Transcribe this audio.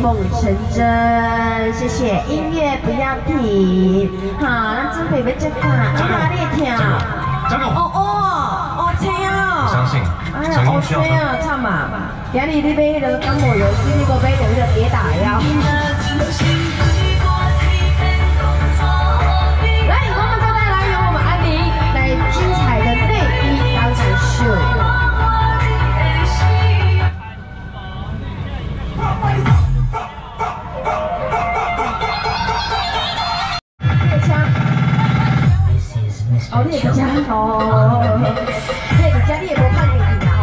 梦成真，谢谢音乐不要停。好，那准备要接卡，哪里跳？加油！哦哦哦，车哦！相信哎呀，哦车啊，唱嘛！今日你买迄个感冒药，你个买着迄个跌打药。哦，你也不加哦，你也不加，你也不看你。